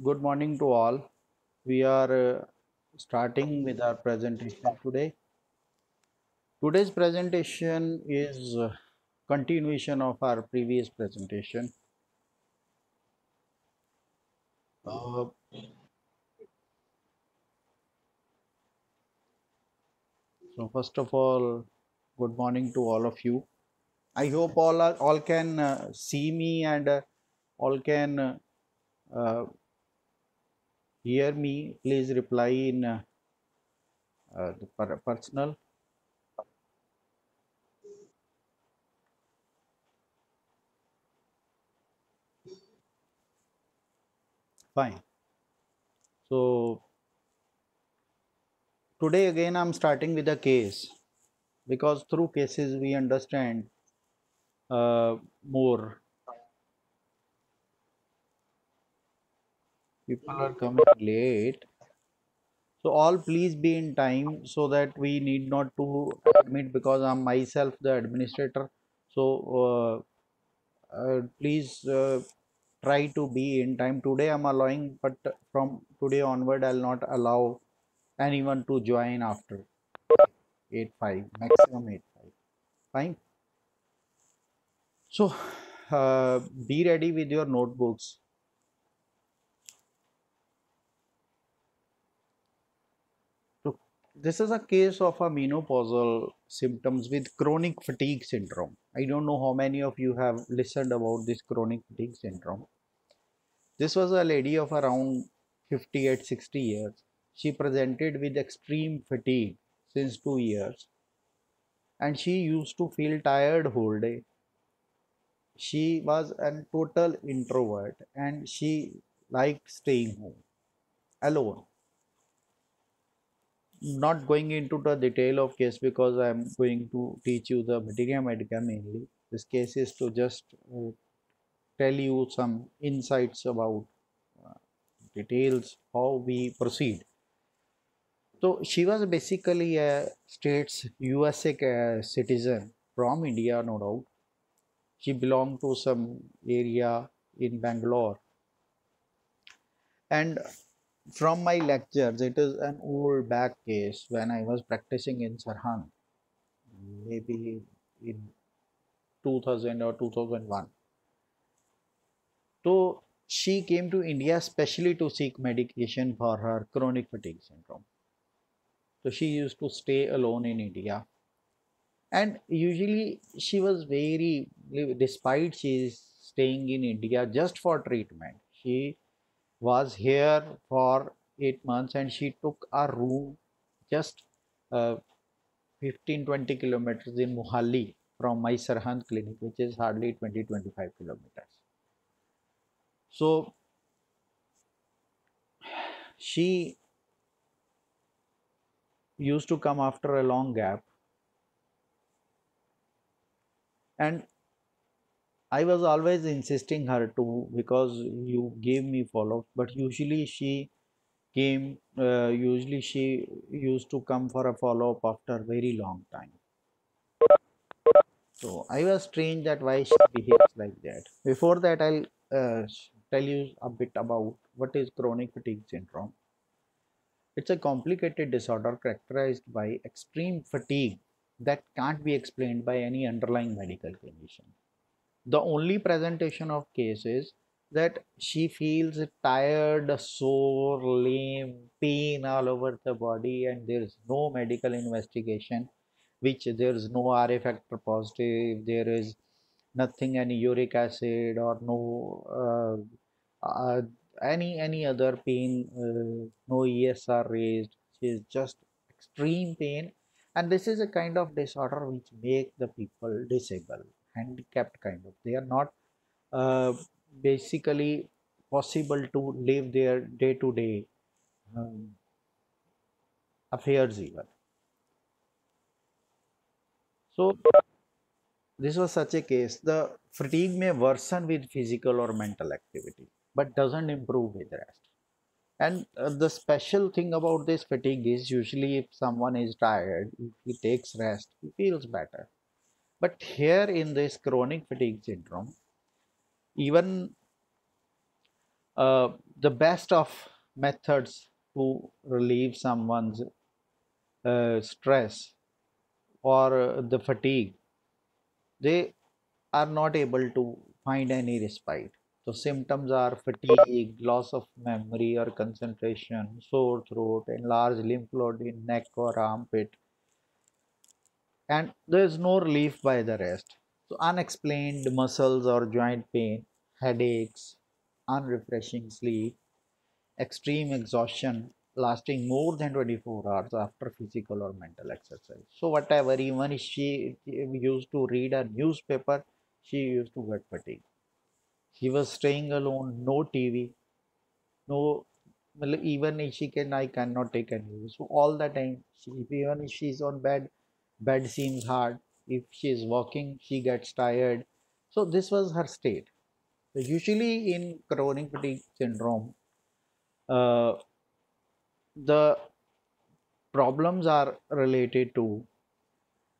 Good morning to all. We are uh, starting with our presentation today. Today's presentation is uh, continuation of our previous presentation. Uh, so first of all, good morning to all of you. I hope all are, all can uh, see me and uh, all can uh, hear me. Please reply in uh, uh, the per- personal. Fine. So today again I'm starting with a case because through cases we understand uh, more. People are coming late. So all please be in time so that we need not to admit because I'm myself the administrator. So uh, uh, please uh, try to be in time. Today I'm allowing, but from today onward I'll not allow anyone to join after 8 5 maximum 8 5 fine so uh, be ready with your notebooks so this is a case of a menopausal symptoms with chronic fatigue syndrome. I don't know how many of you have listened about this chronic fatigue syndrome. This was a lady of around 58 60 years. She presented with extreme fatigue since 2 years. And she used to feel tired whole day. She was a total introvert and she liked staying home alone not going into the detail of case because i'm going to teach you the materia medica mainly. This case is to just uh, tell you some insights about uh, details how we proceed. So she was basically a states usa citizen from india no doubt. She belonged to some area in bangalore. And from my lectures it is an old back case when i was practicing in sarhang maybe in 2000 or 2001 so she came to india specially to seek medication for her chronic fatigue syndrome. So she used to stay alone in india. And usually she was very despite she is staying in india just for treatment she was here for eight months and she took a room just uh, 15 20 kilometers in Mohali from my Sarhand clinic, which is hardly 20 25 kilometers. So she used to come after a long gap and I was always insisting her to because you gave me follow but usually she came uh, usually she used to come for a follow up after very long time. So i was strange that why she behaves like that. Before that i'll uh, tell you a bit about what is chronic fatigue syndrome. It's a complicated disorder characterized by extreme fatigue that can't be explained by any underlying medical condition the only presentation of case is that she feels tired, sore, lame, pain all over the body, and there is no medical investigation, which there is no RA factor positive, there is nothing any uric acid or no uh, uh, any any other pain, uh, no ESR raised. She is just extreme pain, and this is a kind of disorder which make the people disabled handicapped kind of. They are not uh, basically possible to live their day to day affairs even. So this was such a case. The fatigue may worsen with physical or mental activity but doesn't improve with rest. And uh, the special thing about this fatigue is usually if someone is tired if he takes rest he feels better but here in this chronic fatigue syndrome, even uh, the best of methods to relieve someone's uh, stress or uh, the fatigue, they are not able to find any respite. So symptoms are fatigue, loss of memory or concentration, sore throat, enlarged lymph node in neck or armpit, and there is no relief by the rest. So unexplained muscles or joint pain, headaches, unrefreshing sleep, extreme exhaustion lasting more than 24 hours after physical or mental exercise. So whatever, even if she used to read a newspaper, she used to get fatigue. She was staying alone, no TV, no even if she can, I cannot take any. So all the time, she, even if she's on bed, bed seems hard. If she is walking, she gets tired. So this was her state. So usually in chronic fatigue syndrome, uh, the problems are related to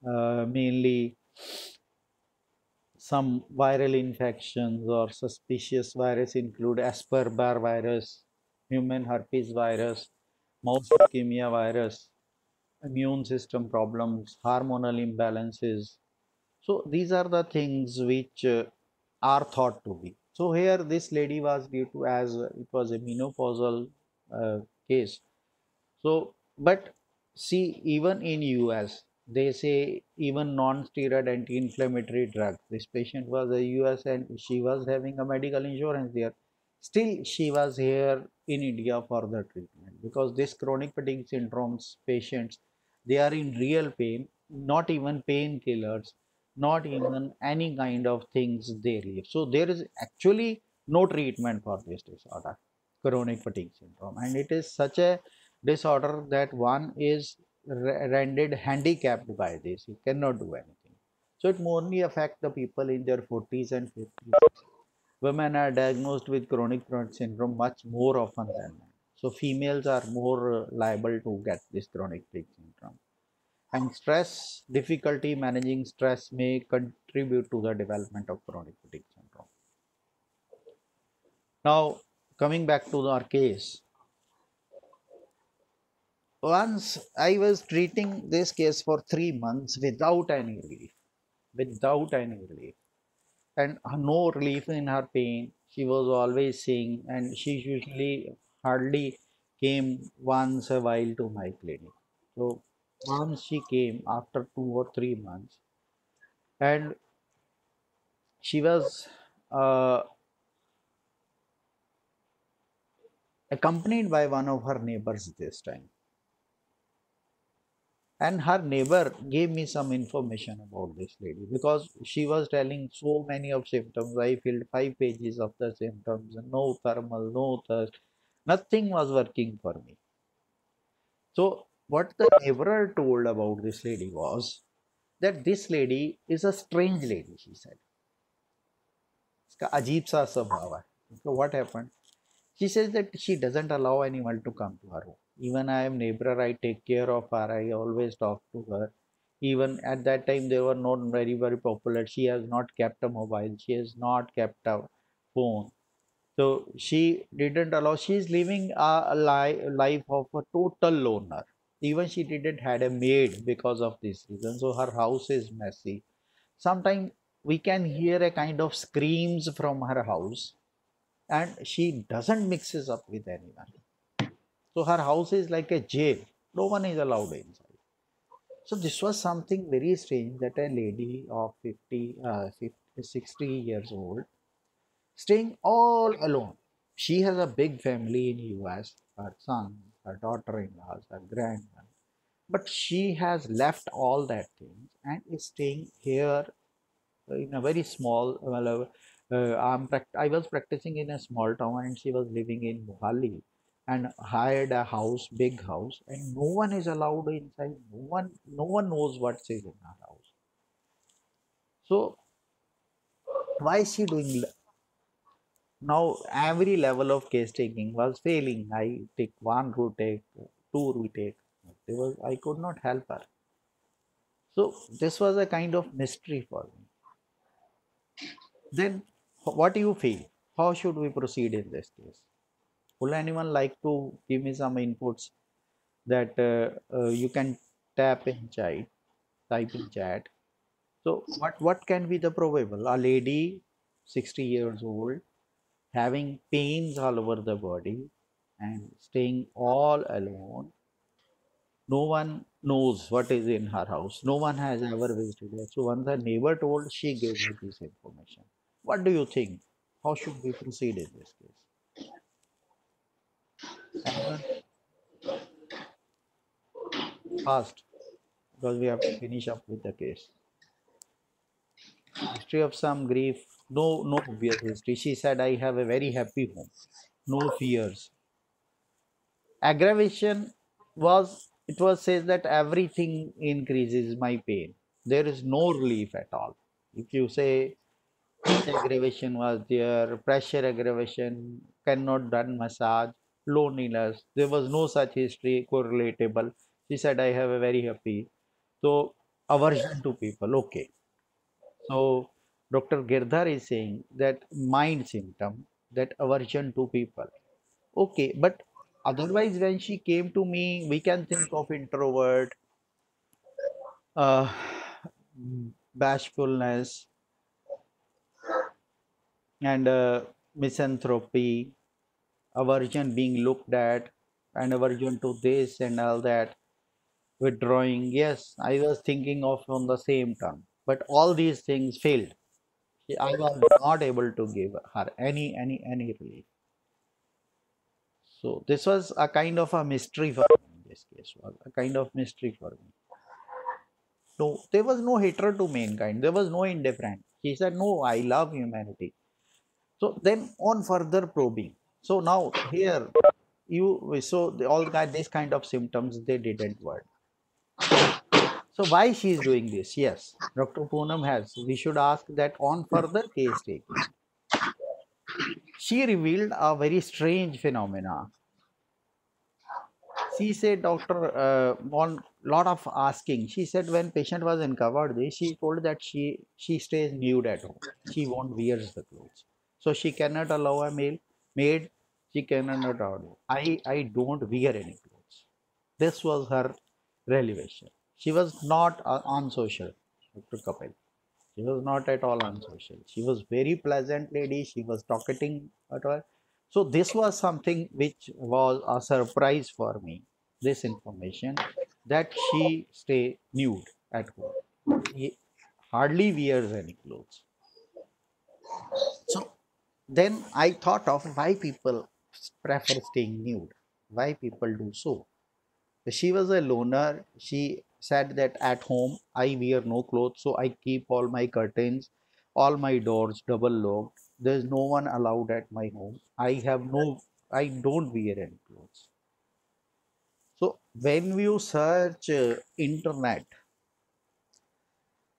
uh, mainly some viral infections or suspicious virus include Epstein-Barr virus, human herpes virus, mouse leukemia virus, immune system problems, hormonal imbalances. So these are the things which uh, are thought to be. So here this lady was due to as it was a menopausal uh, case. So but see even in US they say even non-steroid anti-inflammatory drugs. This patient was a US and she was having a medical insurance there. Still she was here in India for the treatment because this chronic fatigue syndromes patients they are in real pain, not even painkillers not even any kind of things they leave. So there is actually no treatment for this disorder, chronic fatigue syndrome. And it is such a disorder that one is rendered handicapped by this. He cannot do anything. So it only affects the people in their 40s and 50s. Women are diagnosed with chronic fatigue syndrome much more often than men. So females are more uh, liable to get this chronic fatigue syndrome. And stress difficulty managing stress may contribute to the development of chronic fatigue syndrome. Now coming back to our case. Once i was treating this case for 3 months without any relief without any relief and no relief in her pain she was always saying and she usually hardly came once a while to my clinic. So once she came after two or three months and she was uh, accompanied by one of her neighbors this time. And her neighbor gave me some information about this lady because she was telling so many of symptoms. I filled five pages of the symptoms no thermal no thirst nothing was working for me so what the neighbor told about this lady was that this lady is a strange lady, she said. इसका अजीब सा स्वभाव है so what happened she says that she doesn't allow anyone to come to her home even i am neighbor i take care of her i always talk to her even at that time they were not very very popular she has not kept a mobile she has not kept a phone so she didn't allow she is living a li- life of a total loner. Even she didn't had a maid because of this reason. So her house is messy. Sometimes we can hear a kind of screams from her house and she doesn't mixes up with anyone. So her house is like a jail. No one is allowed inside. So this was something very strange that a lady of 50, uh, 50 60 years old staying all alone she has a big family in us her son her daughter-in-laws, her grandson. But she has left all that things and is staying here in a very small, well, uh, I'm I was practicing in a small town and she was living in Mohali and hired a house, big house, and no one is allowed inside. No one, no one knows what's in her house. So, why is she doing now every level of case taking was failing. I take one route take, two retake. It was I could not help her. So this was a kind of mystery for me. Then what do you feel? how should we proceed in this case? Would anyone like to give me some inputs that uh, uh, you can tap in chat, type in chat. So what, what can be the probable? A lady, 60 years old, having pains all over the body and staying all alone. No one knows what is in her house. No one has ever visited her. So once her neighbor told, she gave me this information. What do you think? How should we proceed in this case? Anyone? Fast, because we have to finish up with the case. History of some grief. No, no obvious history. She said, I have a very happy home. No fears. Aggravation was, it was says that everything increases my pain. There is no relief at all. If you say aggravation was there, pressure aggravation, cannot done massage, loneliness, there was no such history correlatable. She said, I have a very happy. So, aversion to people, okay. So, Dr. Girdhar is saying that mind symptom, that aversion to people. Okay, but otherwise, when she came to me, we can think of introvert, uh, bashfulness, and uh, misanthropy, aversion being looked at, and aversion to this and all that, withdrawing. Yes, I was thinking of on the same term, but all these things failed. I was not able to give her any any any relief. So this was a kind of a mystery for me in this case, was a kind of mystery for me. No, there was no hatred to mankind. There was no indifference. She said, No, I love humanity. So then on further probing. So now here you so the, all that this kind of symptoms they didn't work. So why she is doing this? Yes, Dr. Poonam has. We should ask that on further case taking. She revealed a very strange phenomena. She said, doctor, uh, on lot of asking, she said when patient was uncovered, she told that she she stays nude at home. She won't wear the clothes. So she cannot allow a male maid. She cannot allow. I I don't wear any clothes. This was her revelation. She was not uh, unsocial, Dr. Kapil. She was not at all unsocial. She was very pleasant lady. She was talkative at all. So this was something which was a surprise for me. This information that she stay nude at home. He hardly wears any clothes. So then I thought of why people prefer staying nude. Why people do so. She was a loner. She said that at home I wear no clothes, so I keep all my curtains, all my doors double locked. There's no one allowed at my home. I have no, I don't wear any clothes. So when you search uh, internet,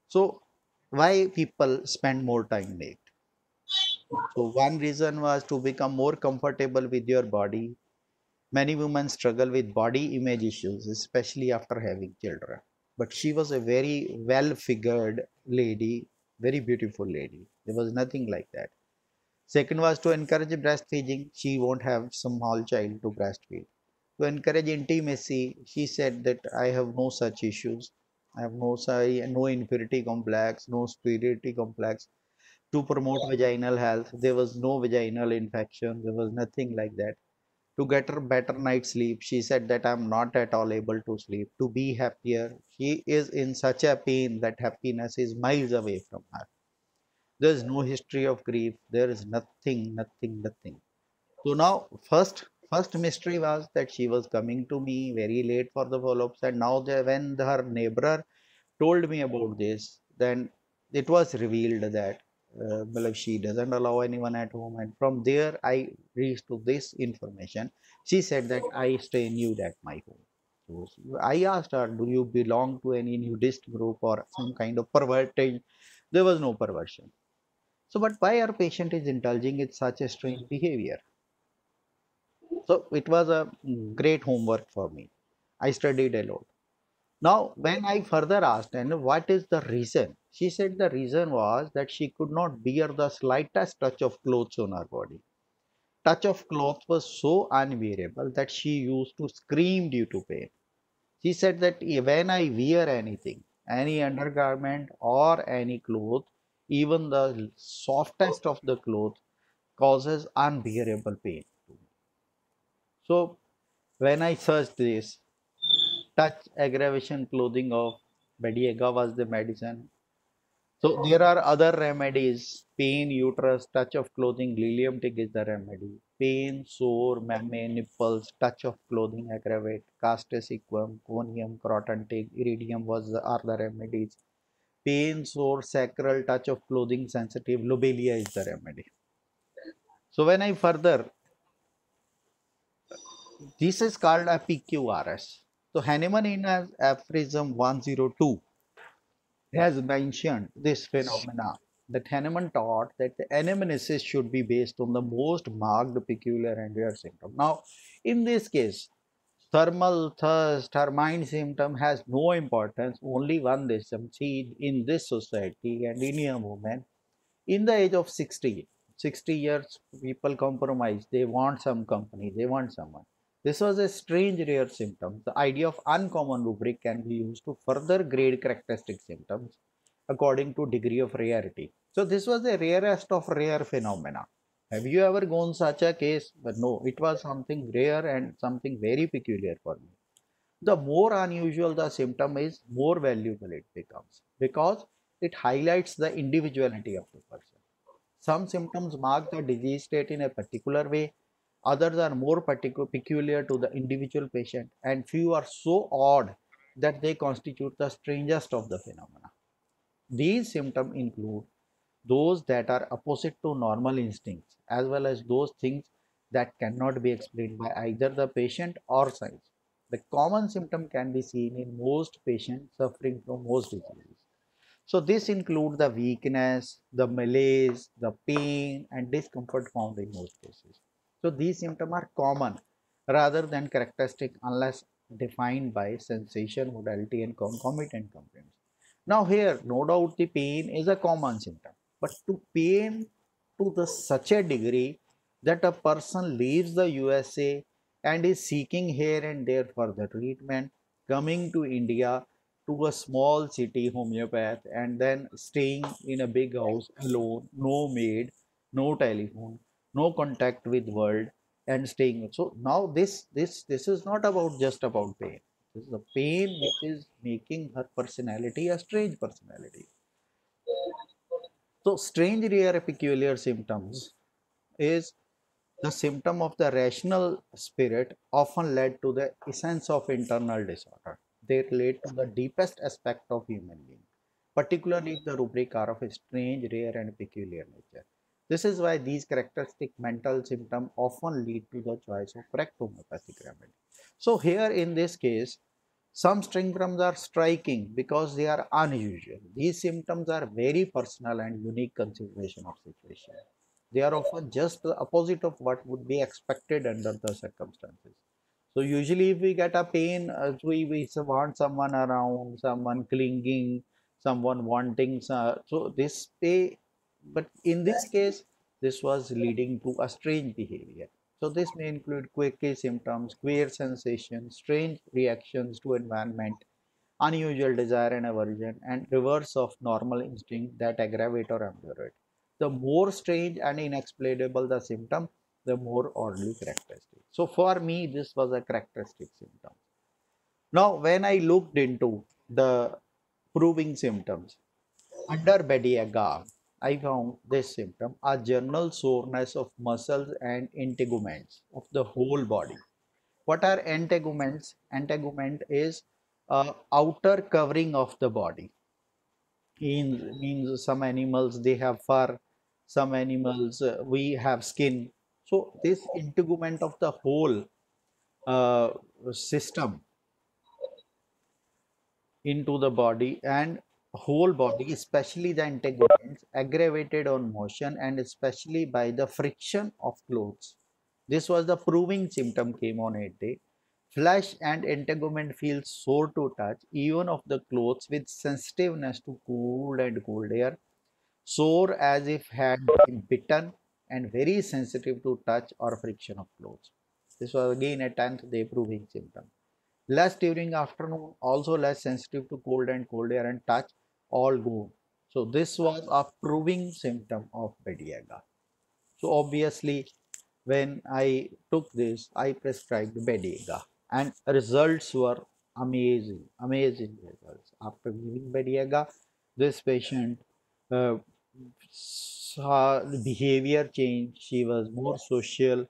so why people spend more time naked? So one reason was to become more comfortable with your body, Many women struggle with body image issues, especially after having children. But she was a very well figured lady, very beautiful lady. There was nothing like that. Second was to encourage breastfeeding. She won't have some small child to breastfeed. To encourage intimacy, she said that I have no such issues. I have no no inferiority complex, no superiority complex. To promote vaginal health, there was no vaginal infection. There was nothing like that to get her better night sleep. She said that i'm not at all able to sleep. To be happier she is in such a pain that happiness is miles away from her. There is no history of grief. There is nothing nothing nothing. So now first first mystery was that she was coming to me very late for the follow-ups. And now the, when her neighbor told me about this then it was revealed that uh, she doesn't allow anyone at home and from there i reached to this information. She said that i stay nude at my home. So i asked her do you belong to any nudist group or some kind of perverted there was no perversion. So but why our patient is indulging in such a strange behavior? So it was a great homework for me. I studied a lot. Now when i further asked and what is the reason She said the reason was that she could not bear the slightest touch of clothes on her body. Touch of clothes was so unbearable that she used to scream due to pain. She said that when I wear anything, any undergarment or any cloth, even the softest of the cloth causes unbearable pain. So when I searched this, touch aggravation clothing of Badiaga was the medicine. So there are other remedies, pain, uterus, touch of clothing, lilium tig is the remedy. Pain, sore, mammae, nipples, touch of clothing, aggravate, castor equi, conium, croton tig, iridium was the, are the remedies. Pain, sore, sacral, touch of clothing, sensitive, lobelia is the remedy. So when I further, this is called a PQRS. So Hahnemann in aphorism 102 has mentioned this phenomena that Hahnemann taught that the anamnesis should be based on the most marked peculiar and rare symptom. Now, in this case, thermal thirst or mind symptom has no importance, only one they seen in this society and in a woman in the age of 60. 60 years, people compromise, they want some company, they want someone. This was a strange rare symptom. The idea of uncommon rubric can be used to further grade characteristic symptoms according to degree of rarity. So this was the rarest of rare phenomena. Have you ever gone such a case? But no, it was something rare and something very peculiar for me. The more unusual the symptom is, more valuable it becomes because it highlights the individuality of the person. Some symptoms mark the disease state in a particular way, others are more peculiar to the individual patient, and few are so odd that they constitute the strangest of the phenomena. These symptoms include those that are opposite to normal instincts as well as those things that cannot be explained by either the patient or science. The common symptom can be seen in most patients suffering from most diseases. So this includes the weakness, the malaise, the pain and discomfort found in most cases. So these symptoms are common rather than characteristic unless defined by sensation, modality and concomitant complaints. Now here, no doubt the pain is a common symptom, but to pain to the such a degree that a person leaves the USA and is seeking here and there for the treatment, coming to India to a small city homeopath and then staying in a big house alone, no maid, no telephone, no contact with world and staying. So now this this this is not about just about pain. This is a pain which is making her personality a strange personality. So strange rare peculiar symptoms is the symptom of the rational spirit often led to the essence of internal disorder they relate to the deepest aspect of human being, particularly if the rubric are of a strange, rare and peculiar nature. This is why these characteristic mental symptoms often lead to the choice of correct homeopathic remedy. So here in this case, some symptoms are striking because they are unusual. These symptoms are very personal and unique consideration of situation. They are often just the opposite of what would be expected under the circumstances. So usually if we get a pain, uh, we, we want someone around, someone clinging, someone wanting. Uh, so this pay, but in this case, this was leading to a strange behavior. So this may include quirky symptoms, queer sensations, strange reactions to environment, unusual desire and aversion, and reverse of normal instinct that aggravate or ameliorate. The more strange and inexplicable the symptom, the more oddly characteristic. So for me, this was a characteristic symptom. Now, when I looked into the proving symptoms under Badiaga, I found this symptom a general soreness of muscles and integuments of the whole body. What are integuments? Integument is a outer covering of the body. In means some animals they have fur, some animals uh, we have skin, so this integument of the whole uh, system into the body and whole body, especially the integuments, aggravated on motion and especially by the friction of clothes. This was the proving symptom came on 8 day. Flesh and integument feel sore to touch, even of the clothes with sensitiveness to cool and cold air. Sore as if had been bitten and very sensitive to touch or friction of clothes. This was again a 10th day proving symptom. Less during afternoon, also less sensitive to cold and cold air and touch, all go. So this was a proving symptom of Badiaga. So obviously, when I took this, I prescribed Badiaga and results were amazing, amazing results. After giving Badiaga, this patient uh, saw behavior change. She was more social.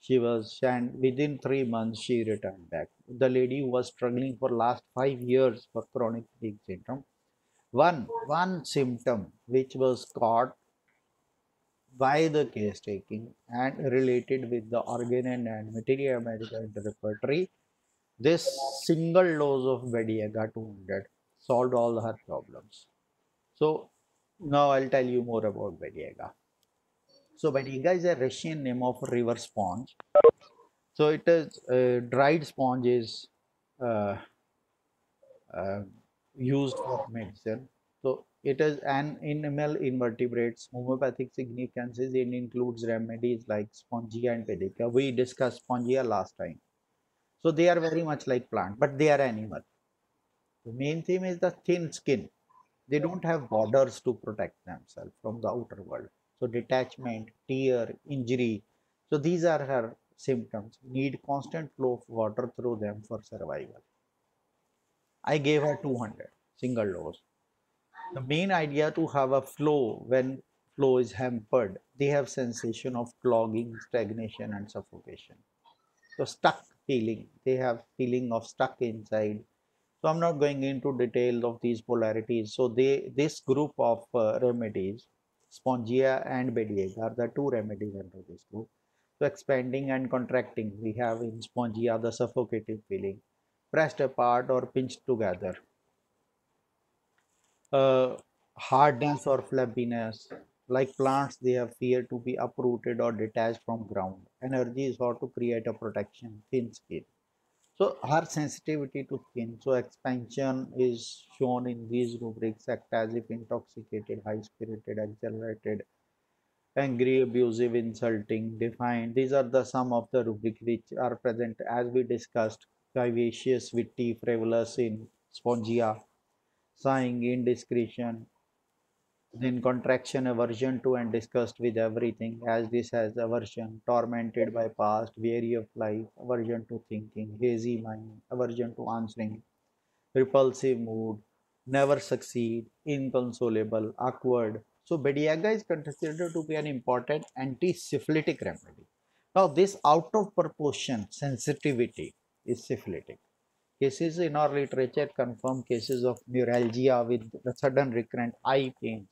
She was, and within three months, she returned back. The lady who was struggling for last five years for chronic fatigue syndrome. One, one symptom which was caught by the case taking and related with the organ and materia medica repertory this single dose of Badiaga 200 solved all her problems. So now I'll tell you more about Badiaga. So Badiaga is a Russian name of river sponge. So it is a dried sponge is uh, uh, used for medicine. So it is an animal invertebrates. Homeopathic significances it includes remedies like spongia and Badiaga. We discussed spongia last time. So they are very much like plant, but they are animal. The main theme is the thin skin. They don't have borders to protect themselves from the outer world. So detachment, tear, injury. So these are her symptoms. Need constant flow of water through them for survival. I gave her 200 single dose. The main idea to have a flow when flow is hampered, they have sensation of clogging, stagnation and suffocation. So stuck feeling they have feeling of stuck inside so i'm not going into detail of these polarities so they this group of uh, remedies spongia and badiaga are the two remedies under this group so expanding and contracting we have in spongia the suffocating feeling pressed apart or pinched together uh, hardness or flabbiness like plants, they have fear to be uprooted or detached from ground. Energy is how to create a protection, thin skin. So her sensitivity to skin, so expansion is shown in these rubrics, act as if intoxicated, high-spirited, exhilarated, angry, abusive, insulting, defiant. These are the some of the rubrics which are present as we discussed, vivacious, witty, frivolous in spongia, sighing, indiscretion, then contraction aversion to and disgust with everything. As this has aversion tormented by past weary of life aversion to thinking hazy mind aversion to answering repulsive mood never succeed inconsolable awkward. So badiaga is considered to be an important anti-syphilitic remedy. Now this out of proportion sensitivity is syphilitic cases in our literature confirm cases of neuralgia with sudden recurrent eye pain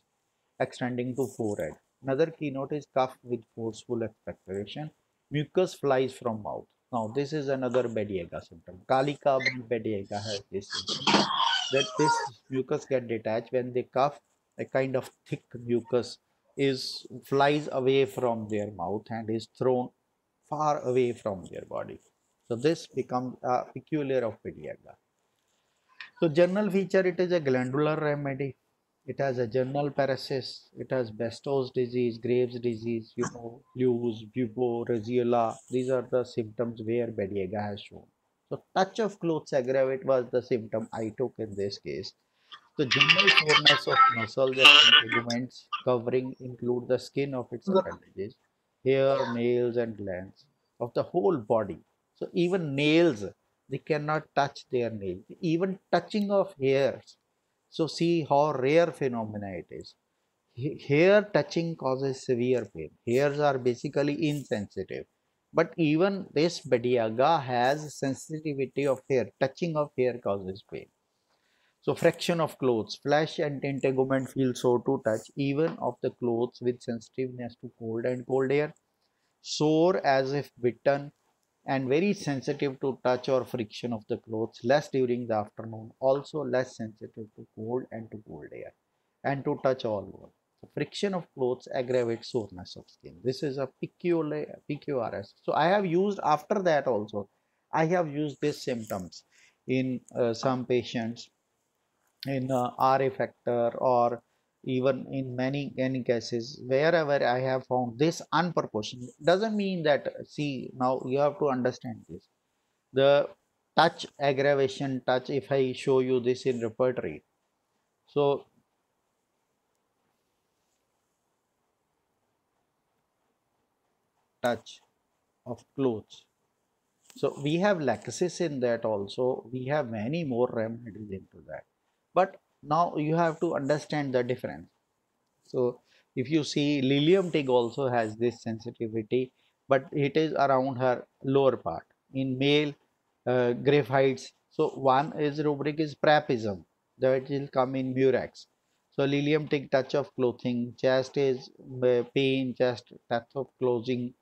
extending to forehead. Another keynote is cough with forceful expectoration. Mucus flies from mouth. Now this is another Badiaga symptom. Kalika Badiaga has this symptom that this mucus get detached when they cough. A kind of thick mucus is flies away from their mouth and is thrown far away from their body. So this becomes a peculiar of Badiaga. So general feature it is a glandular remedy it has a general paresis, it has Basedow's disease, Graves' disease, you know, flues, bubo, roseola. These are the symptoms where Badiaga has shown. So touch of clothes aggravate was the symptom I took in this case. The general soreness of muscles and ligaments covering include the skin of its appendages, hair, nails and glands of the whole body. So even nails, they cannot touch their nails. Even touching of hairs so see how rare phenomena it is. Hair touching causes severe pain. Hairs are basically insensitive. But even this Badiaga has sensitivity of hair. Touching of hair causes pain. So friction of clothes, flesh and integument feel so to touch even of the clothes with sensitiveness to cold and cold air. Sore as if bitten, and very sensitive to touch or friction of the clothes less during the afternoon also less sensitive to cold and to cold air and to touch all over. So friction of clothes aggravates soreness of skin. This is a peculiar pqrs so i have used after that also I have used these symptoms in uh, some patients in uh, RA factor or even in many many cases wherever I have found this unproportionate doesn't mean that see now you have to understand this. The touch aggravation touch if I show you this in repertory. So touch of clothes. So we have lachesis in that also. We have many more remedies into that. But now you have to understand the difference. So if you see lilium tig also has this sensitivity but it is around her lower part. In male uh, graphites so one is rubric is priapism that will come in murex. So lilium tig touch of clothing. Chest is uh, pain chest touch of clothing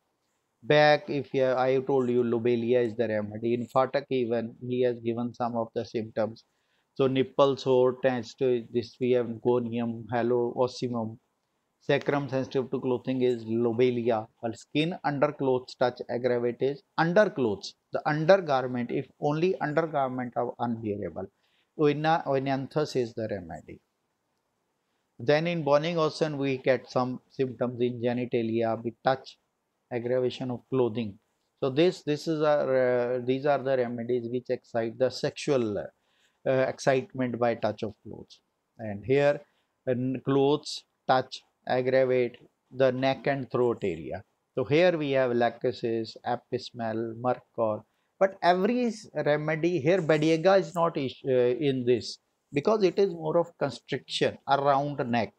back if you, have, i told you lobelia is the remedy. In Phatak even he has given some of the symptoms so nipple sore tends to this we have conium, halo, ocimum. Sacrum sensitive to clothing is lobelia. While skin underclothes touch aggravate is underclothes. The undergarment, if only undergarment are unbearable. Oenanthes is the remedy. Then in Boenninghausen we get some symptoms in genitalia with touch aggravation of clothing. So this this is our uh, these are the remedies which excite the sexual uh, excitement by touch of clothes. And here clothes touch aggravate the neck and throat area. So here we have lachesis apis mel mercor. But every remedy here Badiaga is not uh, in this because it is more of constriction around the neck.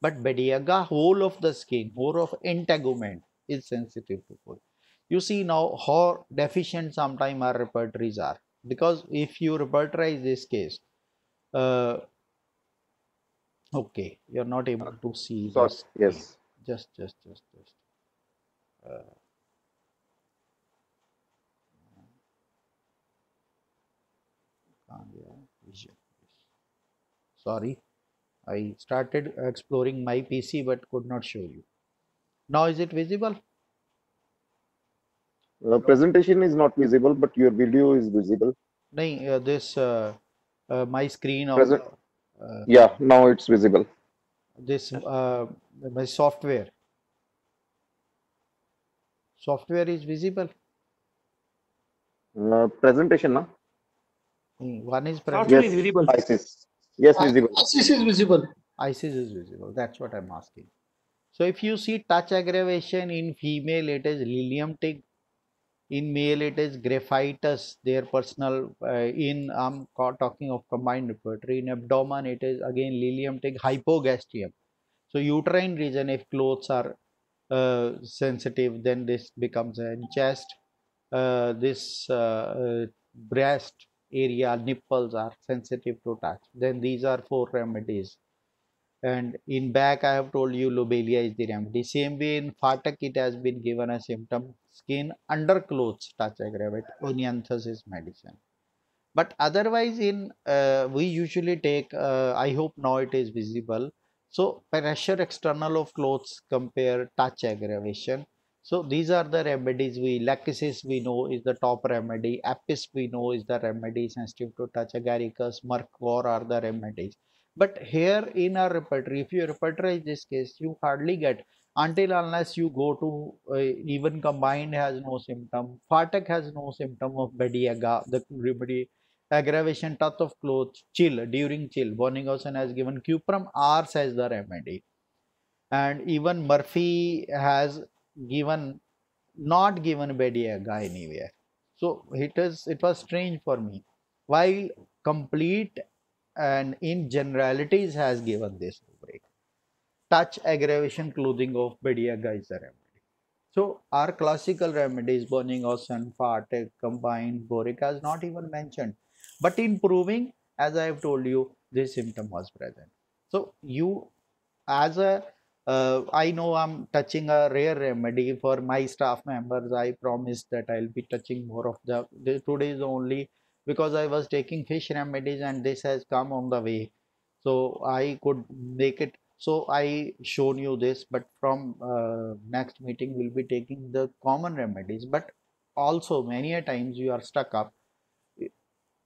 But Badiaga whole of the skin more of integument is sensitive to cold. You see now how deficient sometimes our repertories are because if you repertorize this case uh, okay you're not able to see Sorry, yes. Just just just just. Uh, sorry I started exploring my PC but could not show you. Now is it visible uh, presentation is not visible, but your video is visible. No, uh, this uh, uh, my screen of Present. yeah, now it's visible. This my software. Software is visible. presentation, na? Hmm, one is Software yes. is visible. ISIS. Yes, visible. ISIS is visible. ISIS is visible. That's what I'm asking. So if you see touch aggravation in female, it is lilium tig in male it is graphites their personal uh, in i'm talking of combined repertory in abdomen it is again lilium tig hypogastrium. So uterine region if clothes are uh, sensitive then this becomes a chest uh, this uh, uh, breast area nipples are sensitive to touch. Then these are four remedies. And in back i have told you lobelia is the remedy. Same way in Phatak it has been given a symptom skin under clothes touch aggravate onianthus is medicine. But otherwise in uh, we usually take uh, i hope now it is visible. So pressure external of clothes compare touch aggravation. So these are the remedies we lachesis we know is the top remedy. Apis we know is the remedy sensitive to touch. Agaricus mercor are the remedies. But here in our repertory if you repertorize this case you hardly get until unless you go to uh, even combined has no symptom Phatak has no symptom of badiaga the remedy aggravation touch of clothes chill during chill. Boenninghausen has given cuprum ars as the remedy. And even murphy has given not given badiaga anywhere. So it is it was strange for me. While complete and in generalities has given this. Touch aggravation clothing of Badiaga is a remedy. So our classical remedies, Boenninghausen, Phatak, combined, Boericke has not even mentioned. But in proving, as I have told you, this symptom was present. So you, as a, uh, I know I'm touching a rare remedy for my staff members. I promise that I'll be touching more of the, today is only because I was taking fish remedies and this has come on the way so I could make it so I shown you this but from uh, next meeting we'll be taking the common remedies. But also many a times you are stuck up.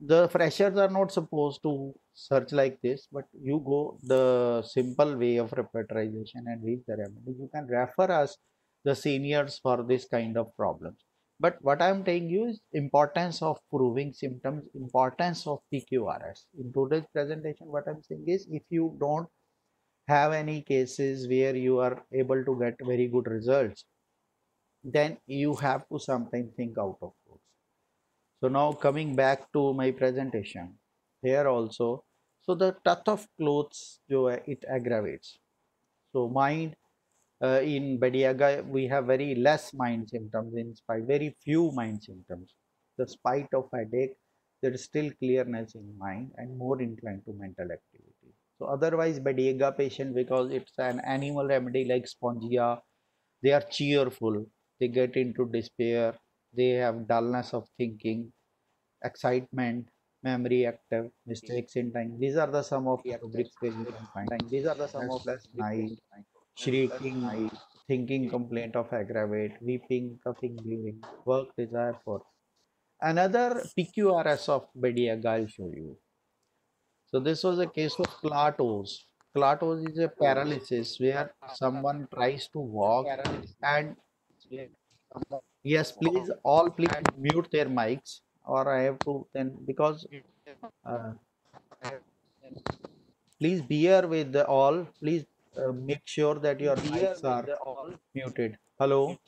The freshers are not supposed to search like this but you go the simple way of repertorization and read the remedy you can refer us the seniors for this kind of problems. But what i'm telling you is importance of proving symptoms importance of pqrs in today's presentation what i'm saying is if you don't have any cases where you are able to get very good results then you have to sometimes think out of box so now coming back to my presentation here also so the touch of clothes jo it aggravates. So mind uh, in Badiaga we have very less mind symptoms in spite very few mind symptoms. Despite of headache there is still clearness in mind and more inclined to mental activity so otherwise Badiaga patient because it's an animal remedy like spongia. They are cheerful. They get into despair. They have dullness of thinking excitement memory active mistakes in time. These are the some of the rubrics you can find. These are the some of night shrieking thinking complaint of aggravate weeping coughing bleeding work desire for. Another pqrs of Badiaga i'll show you so this was a case of Klatos. Klatos is a paralysis where someone tries to walk and yes, please all please mute their mics or I have to then because uh, please bear with the all please uh, make sure that your mics are muted. Hello.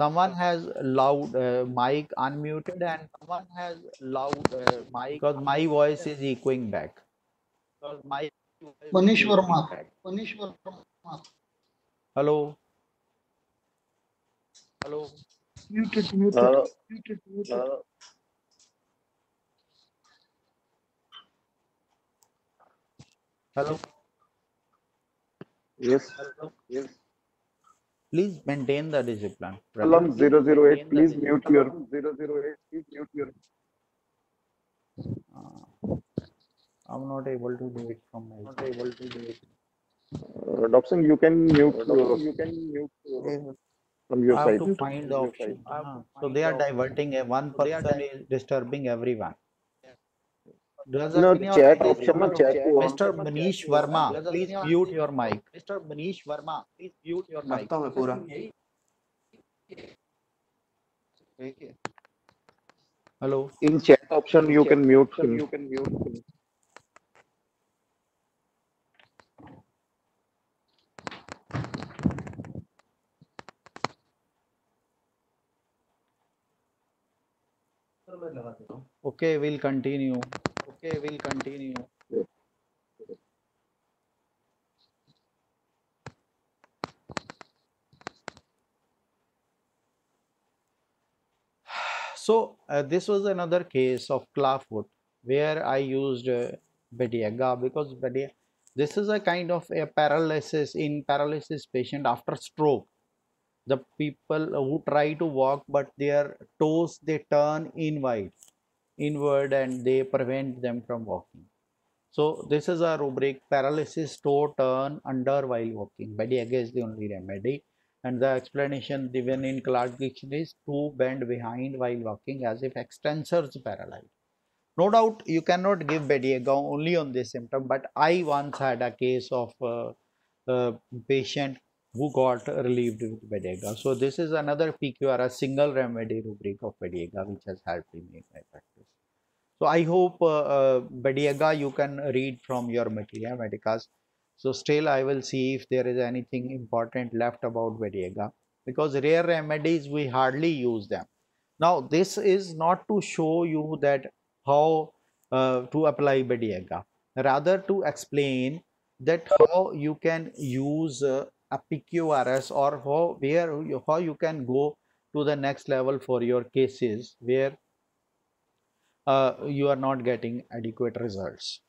Someone has loud uh, mic unmuted and someone has loud uh, mic because my voice is echoing back. Because my Manish Verma. Manish Verma. hello. Hello. Muted, muted, Uh, muted, muted. uh, Hello. yes, Hello. yes. Please maintain the discipline. brother. Column 008, please mute your 008, please mute your. Uh, I'm not able to do it from my not able to do it. Uh, Dobson, you can mute, your- you can mute your- from your I have side. to find the option. Ah, so they are diverting a one person is disturbing everyone. No, chat option, no, chat Mr. Manish Verma, please mute your mic. Mr. Manish Verma, please mute your mic. करता हूँ मैं पूरा Hello. in chat option you can mute him. You can mute him. Okay, we'll continue. Okay, we'll continue. So uh, this was another case of clawfoot where I used uh, Badiaga because Badiaga, this is a kind of a paralysis in paralysis patient after stroke. The people who try to walk but their toes they turn inward, inward and they prevent them from walking. So this is a rubric paralysis toe turn under while walking. Badiaga is the only remedy and the explanation given in Clark dictionary is to bend behind while walking as if extensors paralyzed. No doubt you cannot give Badiaga only on this symptom, but I once had a case of uh, a patient who got relieved with Badiaga. So this is another PQR, a single remedy rubric of Badiaga which has helped me in my practice. So I hope uh, uh, you can read from your Materia Medicas. So still I will see if there is anything important left about Badiaga because rare remedies we hardly use them. Now this is not to show you that how uh, to apply Badiaga, rather to explain that how you can use uh, a PQRS or how where you, how you can go to the next level for your cases where uh, you are not getting adequate results.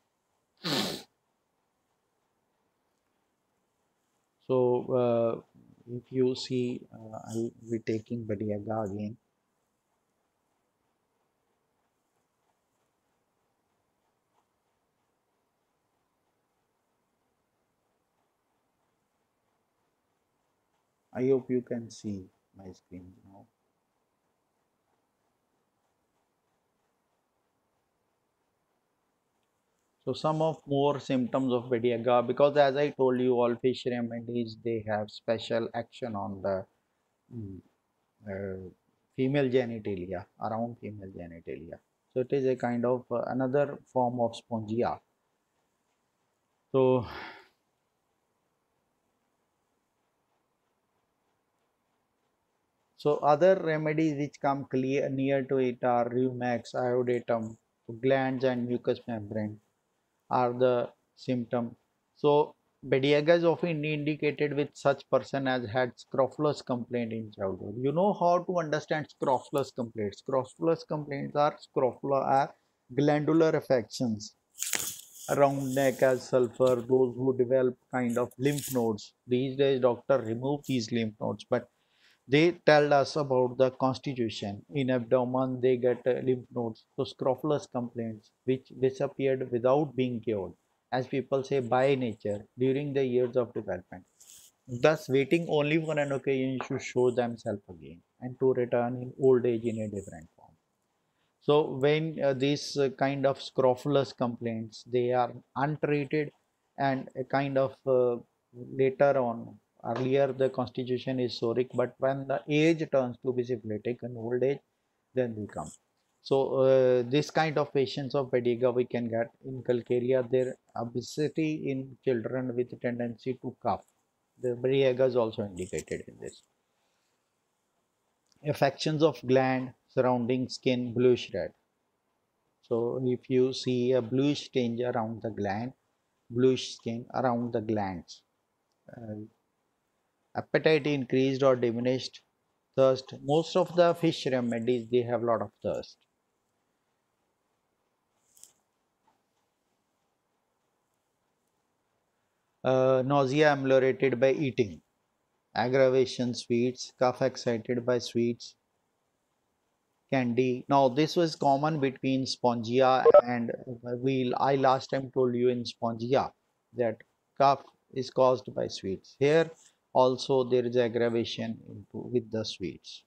So uh, if you see, uh, I'll be taking Badiaga again. I hope you can see. my screen now. So some of more symptoms of Badiaga because as I told you all fish remedies they have special action on the mm, uh, female genitalia around female genitalia. So it is a kind of uh, another form of spongia. So So other remedies which come clear near to it are Rumex, iodatum, glands and mucous membrane are the symptom. So Badiaga is often indicated with such person as had scrofulous complaint in childhood. You know how to understand scrofulous complaints. Scrofulous complaints are scrofula are glandular affections around neck as sulfur, those who develop kind of lymph nodes. These days doctor remove these lymph nodes, but they tell us about the constitution. In abdomen, they get lymph nodes. So scrofulous complaints which disappeared without being cured, as people say by nature during the years of development. Thus, waiting only for an occasion to show themselves again and to return in old age in a different form. So, when uh, these uh, kind of scrofulous complaints they are untreated and a kind of uh, later on earlier the constitution is psoric but when the age turns to be syphilitic in old age then they come. So uh, this kind of patients of Badiaga we can get in calcarea their obesity in children with tendency to cough. The Badiaga is also indicated in this. Affections of gland surrounding skin bluish red so if you see a bluish tinge around the gland bluish skin around the glands uh, appetite increased or diminished thirst. Most of the fish remedies they have a lot of thirst. Uh, nausea ameliorated by eating. Aggravation sweets cough excited by sweets candy. Now this was common between spongia and we i last time told you in spongia that cough is caused by sweets. Here also there is aggravation with the sweets.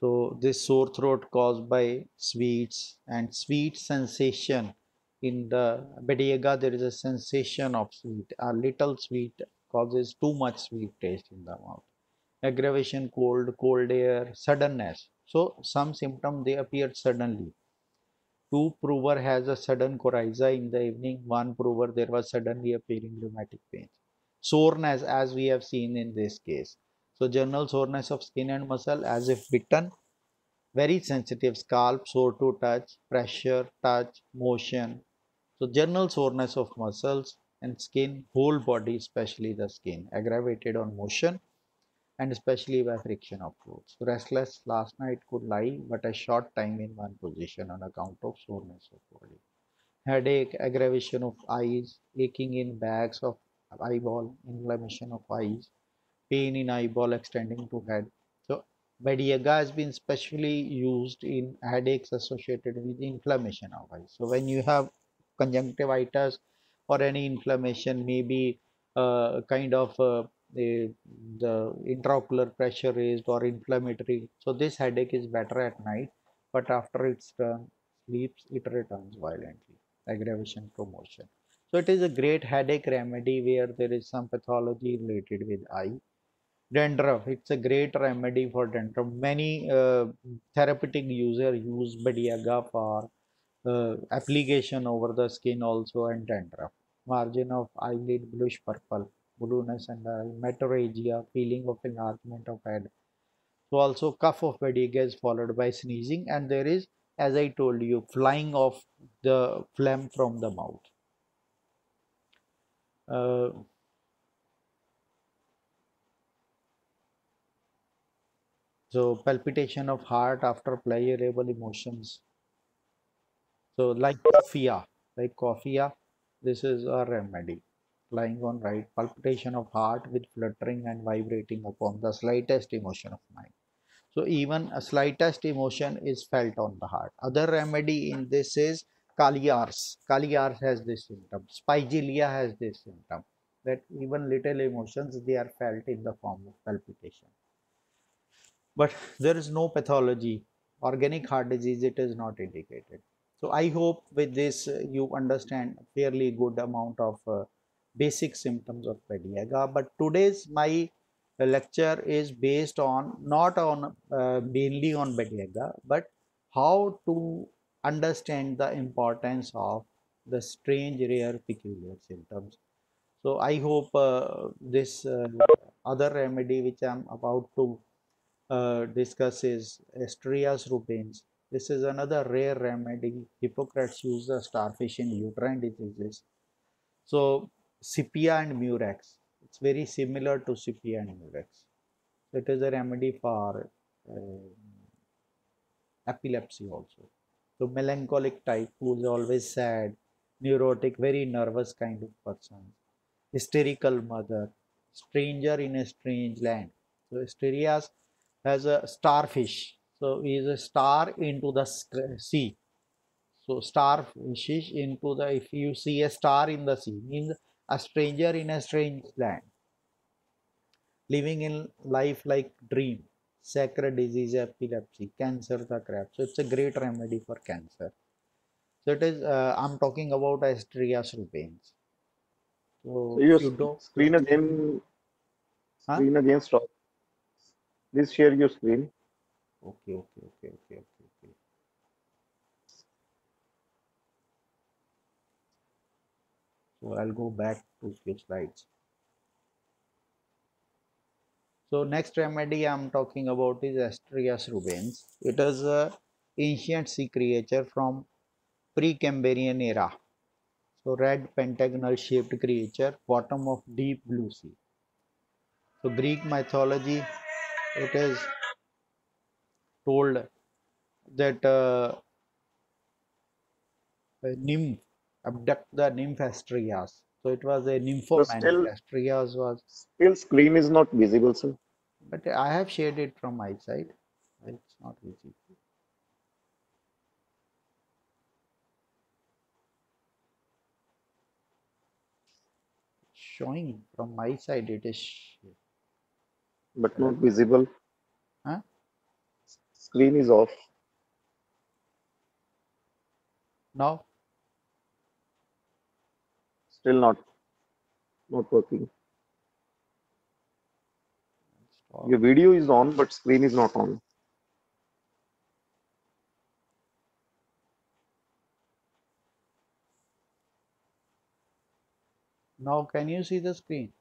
So this sore throat caused by sweets and sweet sensation in the Badiaga there is a sensation of sweet. A little sweet causes too much sweet taste in the mouth. Aggravation cold cold air suddenness. So some symptom they appear suddenly. Two prover has a sudden coryza in the evening. One prover there was suddenly appearing rheumatic pains soreness as we have seen in this case. So general soreness of skin and muscle as if bitten. Very sensitive scalp sore to touch pressure touch motion. So general soreness of muscles and skin whole body especially the skin aggravated on motion and especially by friction of clothes. Restless last night could lie but a short time in one position on account of soreness of body. Headache aggravation of eyes aching in bags of eyeball, inflammation of eyes, pain in eyeball extending to head. So Badiaga has been specially used in headaches associated with inflammation of eyes. So when you have conjunctivitis or any inflammation, maybe uh, kind of uh, the, the intraocular pressure raised or inflammatory. So this headache is better at night, but after its turn sleeps, it returns violently. Aggravation promotion. So it is a great headache remedy where there is some pathology related with eye. Dandruff, it's a great remedy for dandruff. Many uh, therapeutic user use Badiaga for uh, application over the skin also and dandruff. Margin of eyelid bluish purple, blueness and uh, feeling of enlargement of head. So also cough of Badiaga is followed by sneezing and there is as I told you flying of the phlegm from the mouth. Uh, so palpitation of heart after pleasurable emotions. So like coffea like coffea this is a remedy. Lying on right palpitation of heart with fluttering and vibrating upon the slightest emotion of mind. So even a slightest emotion is felt on the heart. Other remedy in this is Kaliars. Kaliars has this symptom. Spigelia has this symptom. that even little emotions they are felt in the form of palpitation but there is no pathology organic heart disease it is not indicated so i hope with this uh, you understand fairly good amount of uh, basic symptoms of Badiaga but today's my lecture is based on not on uh, mainly on Badiaga but how to understand the importance of the strange rare peculiar symptoms so i hope uh, this uh, other remedy which i'm about to uh, discuss is Asterias rubens. This is another rare remedy. Hippocrates used the starfish in uterine diseases. So Sepia and Murex, it's very similar to Sepia and Murex. It is a remedy for uh, epilepsy also. So melancholic type who is always sad, neurotic, very nervous kind of person, hysterical mother, stranger in a strange land. So Asterias has a starfish. So he is a star into the sea. So starfish is into the if you see a star in the sea means a stranger in a strange land, living in life like dream, sacred disease, epilepsy, cancer, the crab. So it's a great remedy for cancer. So it is. Uh, I'm talking about Asterias rubens. So So you don't. screen again, Huh? screen again stop. Please share your screen. Okay, okay, okay, okay, okay, okay. So I'll go back to few slides. So next remedy I'm talking about is Asterias rubens. It is a ancient sea creature from pre-Cambrian era. So red pentagonal shaped creature, bottom of deep blue sea. So Greek mythology, it is told that uh, a nymph abduct the nymph Astrias. So it was a nymphomaniac. still- Astrias was, Still screen is not visible, sir. but I have shared it from my side. It's not visible. Showing from my side, it is but not visible. Huh? Screen is off. now. Still not not working. Stop. Your video is on, but screen is not on. Now, can you see the screen?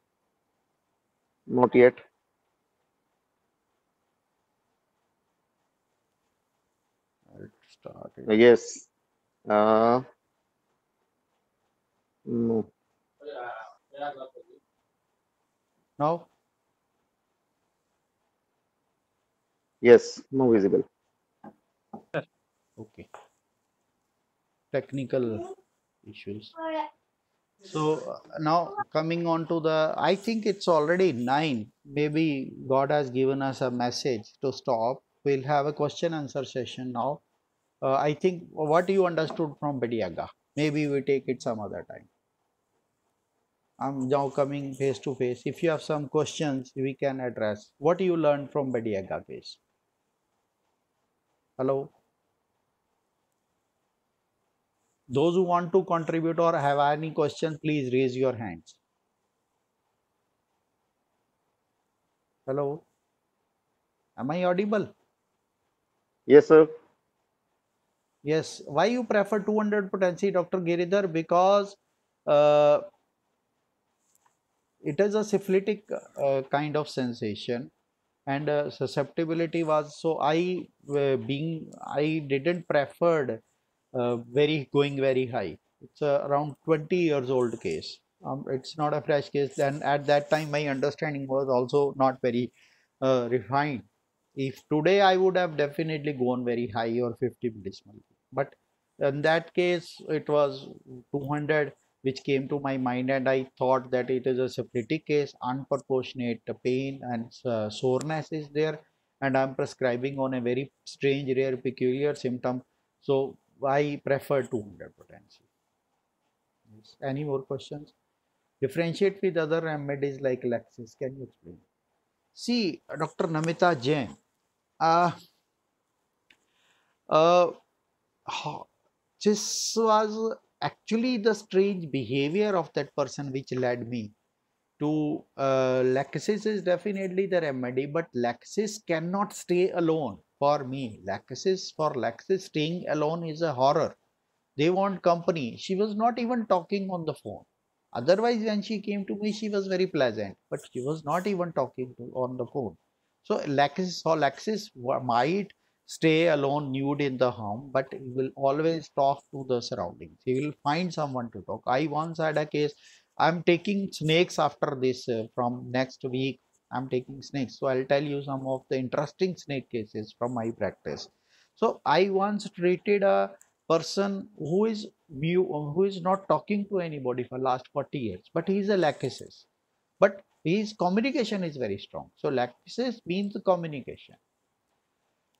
Not yet. I'll start it. Uh, Yes. Uh, no. Now, Yes. No visible. okay. Technical issues. So uh, now coming on to the, I think it's already nine. Maybe God has given us a message to stop. We'll have a question answer session now. Uh, I think what you understood from Badiaga. Maybe we take it some other time. I'm now coming face to face. If you have some questions, we can address. What you learned from Badiaga case? Hello. Those who want to contribute or have any questions, please raise your hands. Hello. Am I audible? Yes, sir. Yes. Why you prefer 200 potency, Dr. Giridhar? Because uh, it is a syphilitic uh, kind of sensation and uh, susceptibility was so I uh, being I didn't preferred uh, very going very high. It's around 20 years old case. Um, it's not a fresh case. And at that time, my understanding was also not very uh, refined. If today I would have definitely gone very high or 50 millesimal, but in that case it was 200 which came to my mind and I thought that it is a syphilitic case, unproportionate pain and uh, soreness is there and I'm prescribing on a very strange, rare, peculiar symptom. So I prefer 200 potency. Yes. Any more questions? differentiate with other remedies like Lachesis. Can you explain? See, Dr. Namita Jain, uh, uh, this was actually the strange behavior of that person which led me to uh, Lachesis is definitely the remedy, but Lachesis cannot stay alone for me. Lachesis for Lachesis staying alone is a horror. They want company. She was not even talking on the phone. Otherwise, when she came to me, she was very pleasant, but she was not even talking to, on the phone. So Lachesis or Lachesis wa- might stay alone nude in the home, but he will always talk to the surroundings. He will find someone to talk. I once had a case I'm taking snakes after this uh, from next week. I'm taking snakes. So I'll tell you some of the interesting snake cases from my practice. So I once treated a person who is mute, who is not talking to anybody for last 40 years, but he is a lachesis. But his communication is very strong. So lachesis means communication.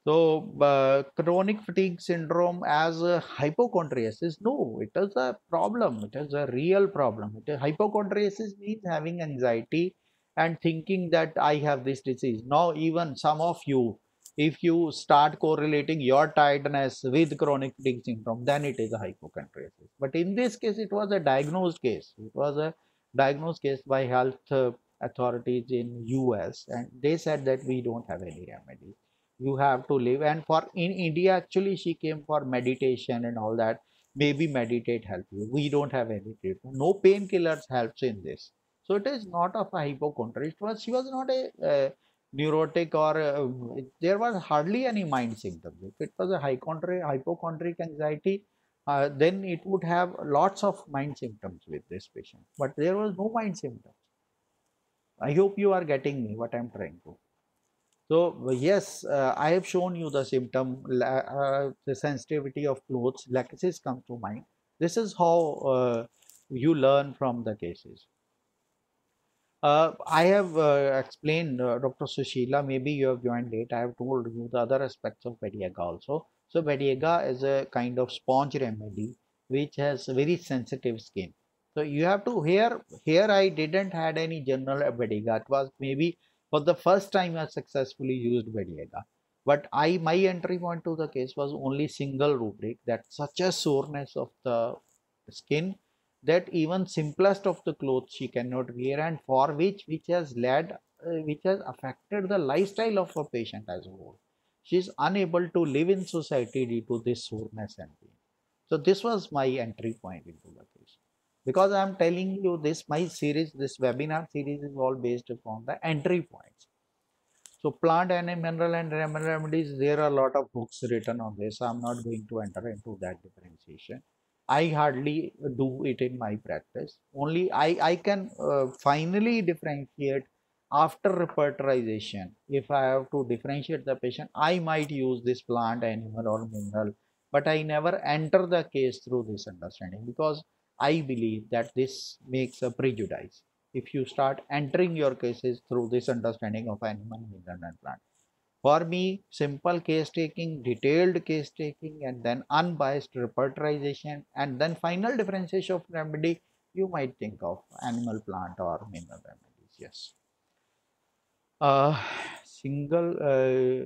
So, uh, chronic fatigue syndrome as a hypochondriasis, no, it is a problem. It is a real problem. It is, hypochondriasis means having anxiety and thinking that I have this disease. Now, even some of you, if you start correlating your tiredness with chronic fatigue syndrome, then it is a hypochondriasis. But in this case, it was a diagnosed case. It was a diagnosed case by health uh, authorities in US, and they said that we don't have any remedy you have to live. And for in india actually she came for meditation and all that. Maybe meditate help you. We don't have any treatment. No painkillers helps in this. So it is not of a hypochondria it was she was not a neurotic or uh, there was hardly any mind symptoms. If it was a hypochondria hypochondriac anxiety uh, then it would have lots of mind symptoms with this patient. But there was no mind symptoms. I hope you are getting me what i'm trying to so yes, uh, I have shown you the symptom, uh, the sensitivity of clothes, lachesis comes to mind. This is how uh, you learn from the cases. Uh, I have uh, explained, uh, Dr. Sushila, maybe you have joined late. I have told you the other aspects of Badiaga also. So Badiaga is a kind of sponge remedy which has very sensitive skin. So you have to here here I didn't had any general Badiaga. It was maybe for the first time I successfully used Badiaga. But I my entry point to the case was only single rubric. That such a soreness of the skin that even simplest of the clothes she cannot wear and for which which has led uh, which has affected the lifestyle of a patient as a whole. She is unable to live in society due to this soreness and pain. So this was my entry point into the case because i am telling you this my series this webinar series is all based upon the entry points so plant and mineral and remedies there are a lot of books written on this i'm not going to enter into that differentiation I hardly do it in my practice. Only I, I can uh, finally differentiate after repertorization. If I have to differentiate the patient, I might use this plant, animal, or mineral, but I never enter the case through this understanding because I believe that this makes a prejudice. If you start entering your cases through this understanding of animal, mineral, and plant. For me, simple case taking, detailed case taking, and then unbiased repertorization, and then final differentiation of remedy, you might think of animal, plant, or mineral remedies. Yes. Uh, single, uh,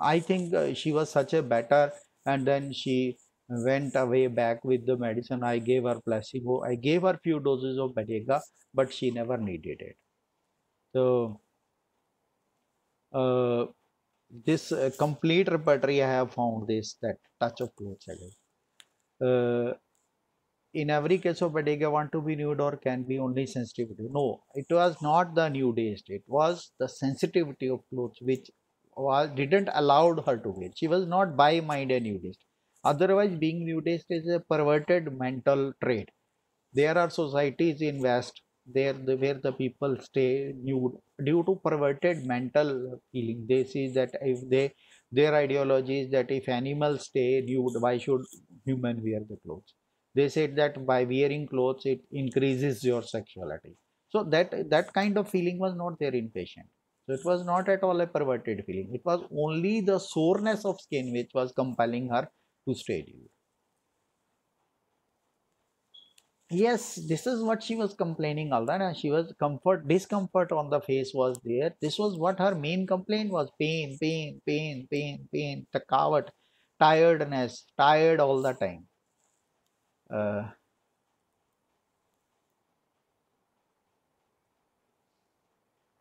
I think uh, she was such a better, and then she went away back with the medicine. I gave her placebo. I gave her few doses of Badiaga, but she never needed it. So, uh, this uh, complete repertory I have found this that touch of clothes again. Uh, in every case of Badiaga want to be nude or can be only sensitivity. No, it was not the nudist. It was the sensitivity of clothes which was didn't allowed her to wear. She was not by mind a nudist. Otherwise, being nudist is a perverted mental trait. There are societies in West there the, where the people stay nude due to perverted mental feeling. They see that if they their ideology is that if animals stay nude, why should human wear the clothes? They said that by wearing clothes it increases your sexuality. So that that kind of feeling was not there in patient. So it was not at all a perverted feeling. It was only the soreness of skin which was compelling her to stay nude. yes this is what she was complaining all that and she was comfort discomfort on the face was there. This was what her main complaint was. Pain pain pain pain pain thakavat tiredness tired all the time. Uh,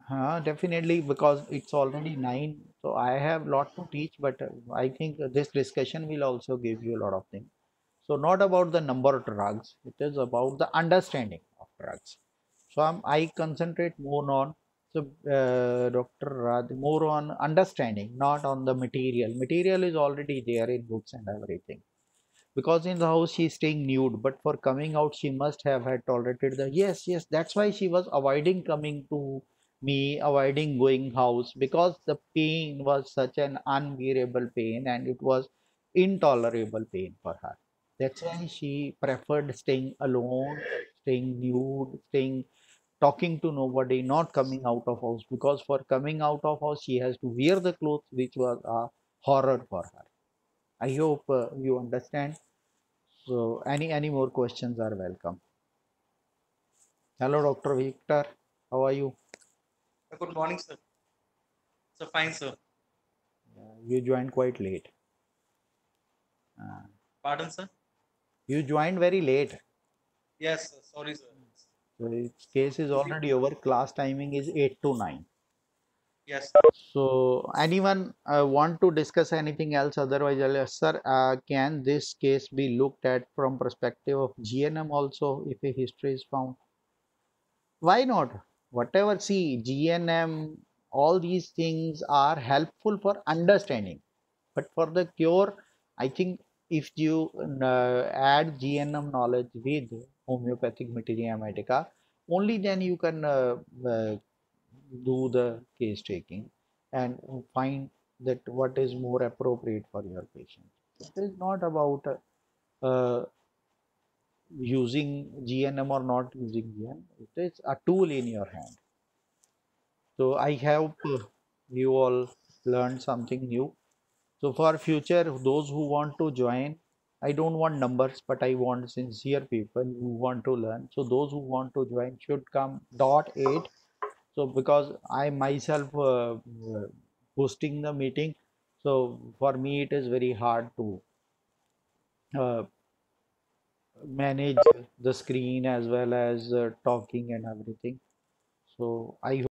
huh, definitely because it's already nine so i have lot to teach but uh, i think this discussion will also give you a lot of things so not about the number of drugs, it is about the understanding of drugs. So I'm, I concentrate more on so uh, Dr. Rad more on understanding, not on the material. Material is already there in books and everything. Because in the house she is staying nude, but for coming out she must have had tolerated the yes, yes. That's why she was avoiding coming to me, avoiding going house because the pain was such an unbearable pain and it was intolerable pain for her that's why she preferred staying alone, staying nude, staying talking to nobody, not coming out of house because for coming out of house she has to wear the clothes which was a horror for her. I hope uh, you understand. So any any more questions are welcome. Hello, Dr. Victor. How are you? Good morning, sir. So fine, sir. Uh, you joined quite late. Uh, Pardon, sir. you joined very late. Yes, sir. Sorry, sir. So its case is already over. Class timing is 8 to 9. Yes. So anyone uh, want to discuss anything else? Otherwise, sir, uh, can this case be looked at from perspective of GNM also if a history is found? Why not? Whatever, see, GNM, all these things are helpful for understanding. But for the cure, I think if you uh, add GNM knowledge with homeopathic materia medica, only then you can uh, uh, do the case taking and find that what is more appropriate for your patient. It is not about uh, using GNM or not using GNM. It is a tool in your hand. So I hope you all learned something new. So for future, those who want to join, I don't want numbers, but I want sincere people who want to learn. So those who want to join should come dot eight. So because I myself uh, hosting the meeting, so for me it is very hard to uh, manage the screen as well as uh, talking and everything. So I